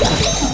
Let's go.